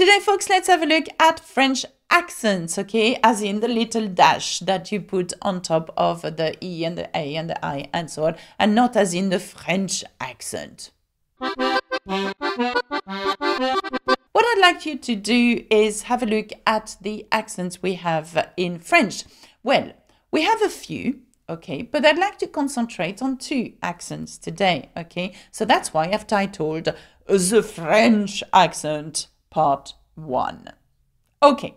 Today, folks, let's have a look at French accents, okay? As in the little dash that you put on top of the E and the A and the I and so on, and not as in the French accent. What I'd like you to do is have a look at the accents we have in French. Well, we have a few, okay, but I'd like to concentrate on two accents today, okay? So that's why I've titled The French Accent Part 1. Okay,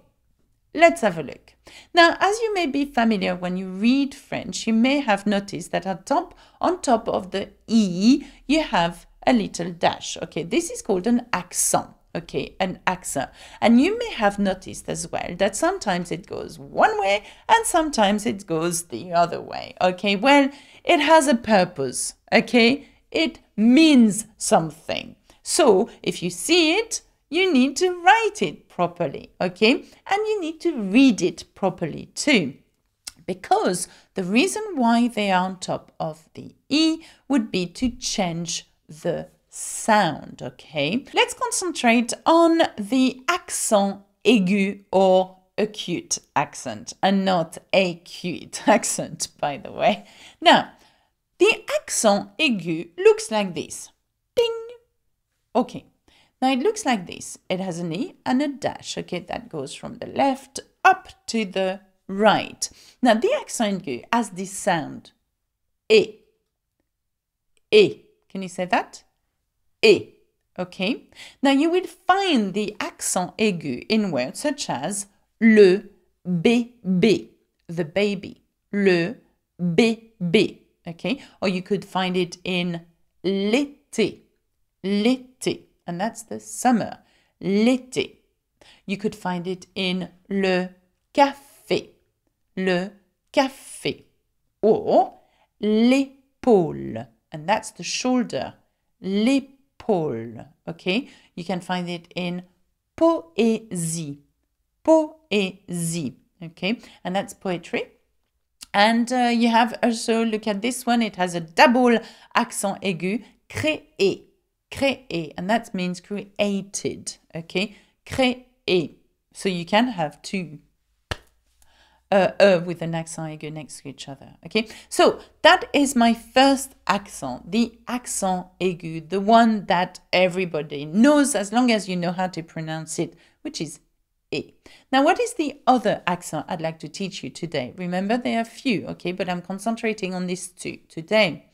let's have a look. Now, as you may be familiar when you read French, you may have noticed that at top, on top of the E, you have a little dash. Okay, this is called an accent okay, an accent. And you may have noticed as well that sometimes it goes one way and sometimes it goes the other way, okay? Well, it has a purpose, okay? It means something. So if you see it, you need to write it properly, okay? And you need to read it properly too. Because the reason why they are on top of the E would be to change the sound, okay? Let's concentrate on the accent aigu or acute accent and not acute accent, by the way. Now, the accent aigu looks like this. Ding! Okay. Now it looks like this. It has an E and a dash, okay? That goes from the left up to the right. Now the accent aigu has this sound. E. E. Can you say that? E. Okay? Now you will find the accent aigu in words such as le bébé, the baby, le bébé. Okay? Or you could find it in l'été, l'été, and that's the summer, l'été. You could find it in le café, le café, or l'épaule, and that's the shoulder, l'épaule Paul. Okay, you can find it in poésie, poésie. Okay, and that's poetry. And uh, you have also look at this one. It has a double accent aigu, créer, créer, and that means created. Okay, créer. So you can have two uh, uh, with an accent aigu next to each other. Okay, so that is my first accent, the accent aigu, the one that everybody knows as long as you know how to pronounce it, which is E. Now, what is the other accent I'd like to teach you today? Remember, there are few, okay, but I'm concentrating on these two today.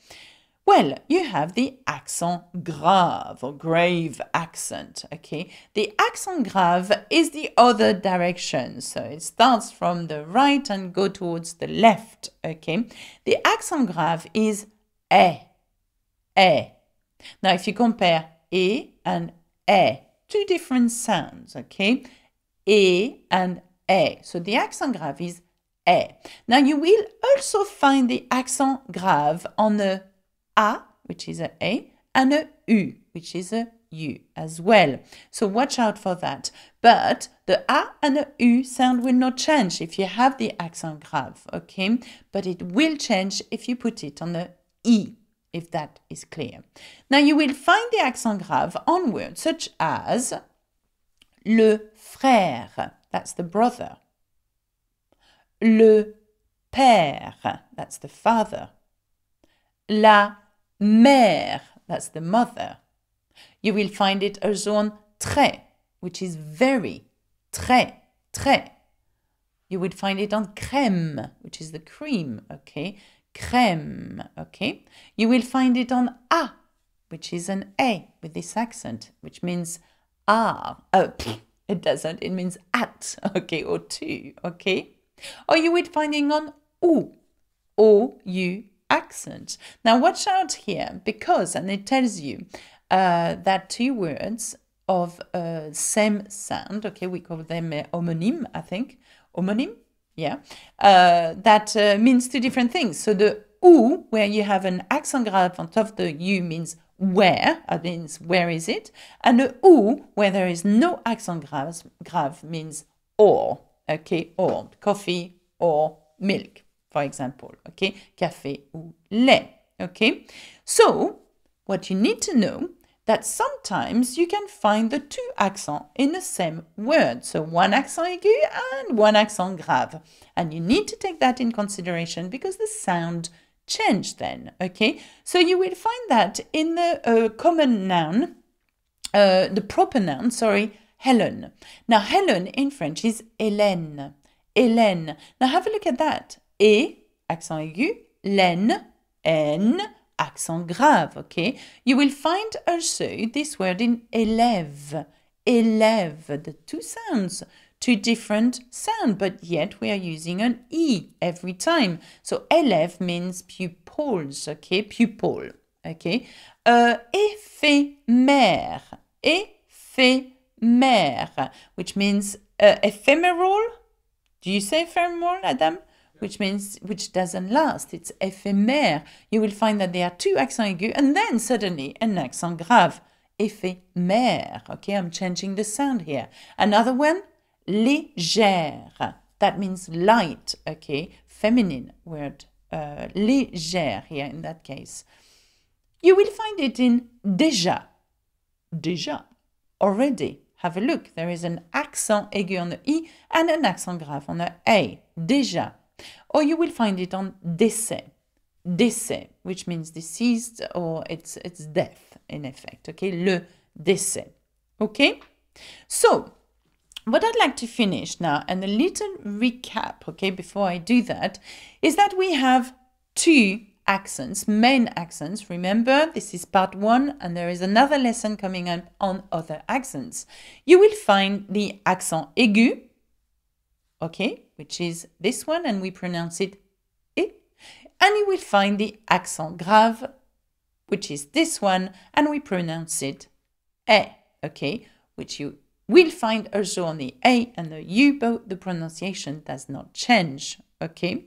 Well, you have the accent grave or grave accent, okay? The accent grave is the other direction. So it starts from the right and go towards the left, okay? The accent grave is e, e. Now, if you compare e and e, two different sounds, okay? E and e. So the accent grave is e. Now, you will also find the accent grave on the a, which is a A, and a U, which is a U as well. So watch out for that. But the A and the U sound will not change if you have the accent grave, okay? But it will change if you put it on the E, if that is clear. Now you will find the accent grave on words such as le frère, that's the brother. Le père, that's the father. La mère, that's the mother. You will find it also on très, which is very, très, très. You would find it on crème, which is the cream, okay? Crème, okay? You will find it on a, which is an a with this accent, which means ah. Oh, it doesn't. It means at, okay, or to, okay? Or you would find it on ou, o, u, accent. Now, watch out here because, and it tells you uh, that two words of uh, same sound, okay, we call them uh, homonym, I think, homonym, yeah, uh, that uh, means two different things. So the ou, where you have an accent grave on top of the u means where, that means where is it, and the ou, where there is no accent grave means or, okay, or coffee or milk for example, okay? Café ou lait, okay? So, what you need to know that sometimes you can find the two accents in the same word. So one accent aigu and one accent grave. And you need to take that in consideration because the sound change then, okay? So you will find that in the uh, common noun, uh, the proper noun, sorry, Helen. Now, Helen in French is Hélène. Hélène. Now, have a look at that. E, accent aigu, len, n, accent grave, okay? You will find also this word in élève. Élève, the two sounds, two different sounds, but yet we are using an E every time. So élève means pupils, okay? Pupil, okay? Uh, éphémère, éphémère, which means uh, ephemeral. Do you say ephemeral, Adam? Which means which doesn't last. It's éphémère. You will find that there are two accents aigus and then suddenly an accent grave. Éphémère. Okay, I'm changing the sound here. Another one, légère. That means light. Okay, feminine word. Uh, légère here in that case. You will find it in déjà. Déjà. Already. Have a look. There is an accent aigu on the E and an accent grave on the a. Déjà or you will find it on décès. Décès, which means deceased or it's, it's death in effect, okay? Le décès, okay? So, what I'd like to finish now and a little recap, okay, before I do that, is that we have two accents, main accents. Remember, this is part one, and there is another lesson coming up on other accents. You will find the accent aigu, okay, which is this one, and we pronounce it E. And you will find the accent grave, which is this one, and we pronounce it E, okay, which you will find also on the A and the U, but the pronunciation does not change, okay?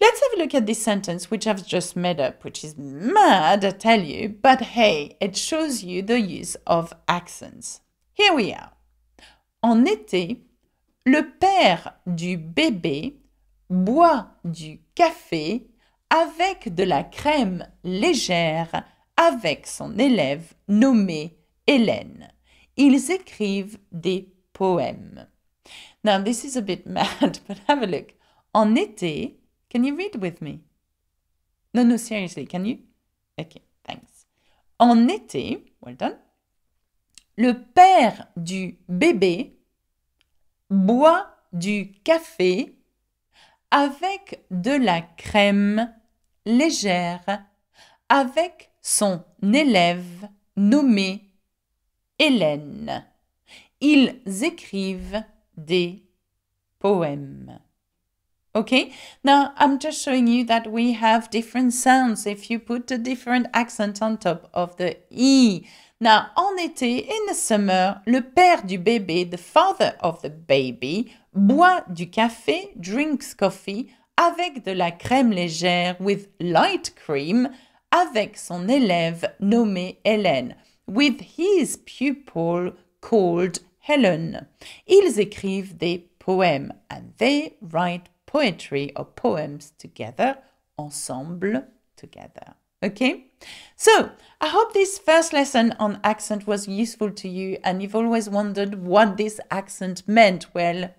Let's have a look at this sentence, which I've just made up, which is mad, I tell you, but hey, it shows you the use of accents. Here we are. En été, Le père du bébé boit du café avec de la crème légère avec son élève nommé Hélène. Ils écrivent des poèmes. Now, this is a bit mad, but have a look. En été, can you read with me? No, no, seriously, can you? Okay, thanks. En été, well done. Le père du bébé boit du café avec de la crème légère avec son élève nommé Hélène. Ils écrivent des poèmes. Okay, now I'm just showing you that we have different sounds if you put a different accent on top of the E. Now, en été, in the summer, le père du bébé, the father of the baby, boit du café, drinks coffee, avec de la crème légère, with light cream, avec son élève nommé Hélène, with his pupil called Helen. Ils écrivent des poèmes, and they write poetry or poems together, ensemble, together. Okay? So, I hope this first lesson on accent was useful to you and you've always wondered what this accent meant. Well,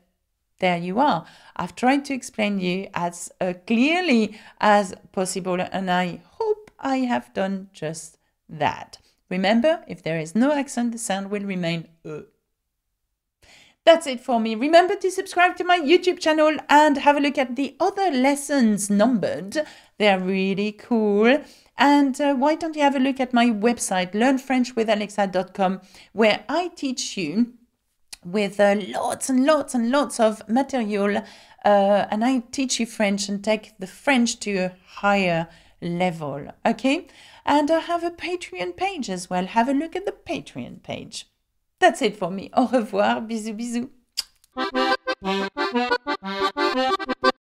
there you are. I've tried to explain you as uh, clearly as possible and I hope I have done just that. Remember, if there is no accent, the sound will remain uh. That's it for me. Remember to subscribe to my YouTube channel and have a look at the other lessons numbered. They're really cool. And uh, why don't you have a look at my website, learnfrenchwithalexa.com, where I teach you with uh, lots and lots and lots of material. Uh, and I teach you French and take the French to a higher level. Okay? And I have a Patreon page as well. Have a look at the Patreon page. That's it for me. Au revoir. Bisous, bisous.